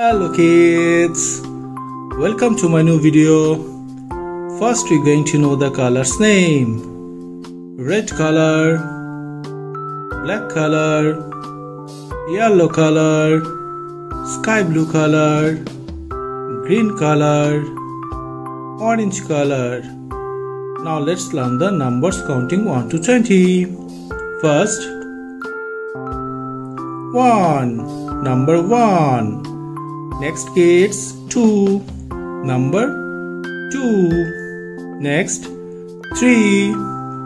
Hello kids, welcome to my new video. First we're going to know the color's name. Red color, black color, yellow color, sky blue color, green color, orange color. Now let's learn the numbers counting 1 to 20. First, 1, number 1 next kids 2 number 2 next 3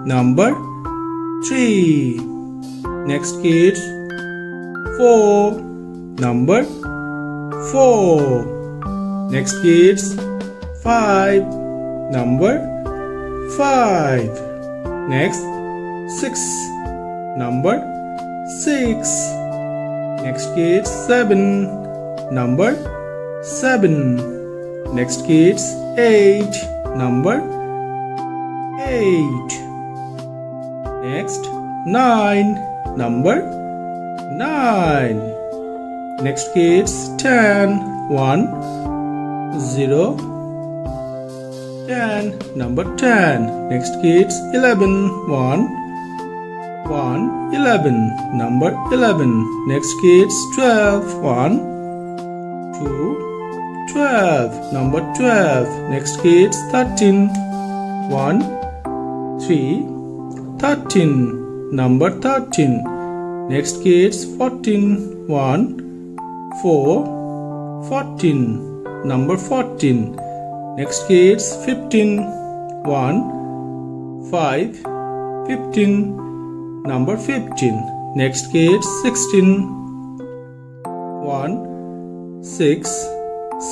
number 3 next kids 4 number 4 next kids 5 number 5 next 6 number 6 next kids 7 number 7 next kids 8 number 8 next 9 number 9 next kids 10 1 0 10 number 10 next kids 11 1 1 11 number 11 next kids 12 1 2 12 number 12 next kids 13 1 3 13 number 13 next kids 14 1 4 14 number 14 next kids 15 1 5 15 number 15 next kids 16 1 6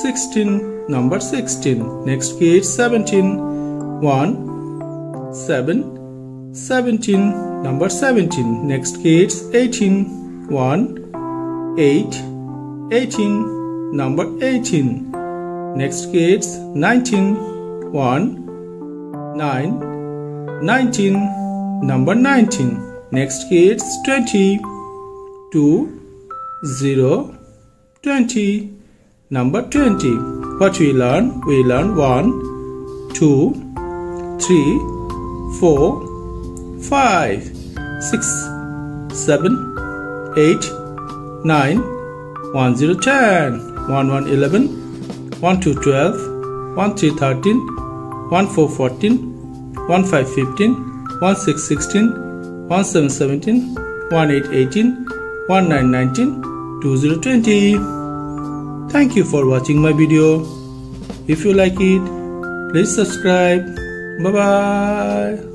16 number 16 next kid 17 1 7 17 number 17 next kids 18 1 8 18 number 18 next kids 19 1 9 19 number 19 next kids 20 2 0 20 number 20 what we learn we learn 1 2 3 4 5 6 7 8 9 1 0 10 1 1 11 1 2 12 1 3 13 1 4 14 1 5 15 1 6 16 1 7 17 1 8 18 1 9 19 2020. Thank you for watching my video. If you like it, please subscribe. Bye bye.